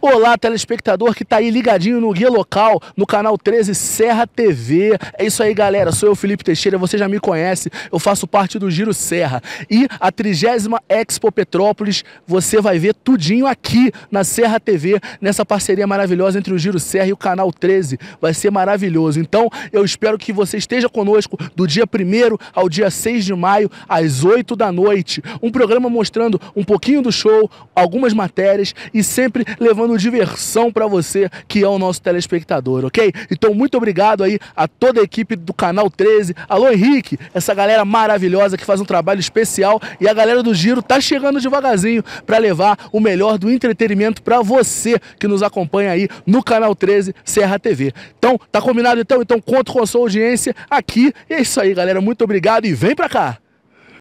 Olá, telespectador que tá aí ligadinho no Guia Local, no canal 13 Serra TV. É isso aí, galera. Sou eu, Felipe Teixeira. Você já me conhece. Eu faço parte do Giro Serra. E a trigésima Expo Petrópolis, você vai ver tudinho aqui na Serra TV, nessa parceria maravilhosa entre o Giro Serra e o canal 13. Vai ser maravilhoso. Então, eu espero que você esteja conosco do dia 1 ao dia 6 de maio, às 8 da noite. Um programa mostrando um pouquinho do show, algumas matérias e sempre levando diversão para você, que é o nosso telespectador, ok? Então, muito obrigado aí a toda a equipe do Canal 13. Alô, Henrique, essa galera maravilhosa que faz um trabalho especial e a galera do Giro tá chegando devagarzinho para levar o melhor do entretenimento para você que nos acompanha aí no Canal 13 Serra TV. Então, tá combinado então? Então, conto com a sua audiência aqui. E é isso aí, galera. Muito obrigado e vem para cá.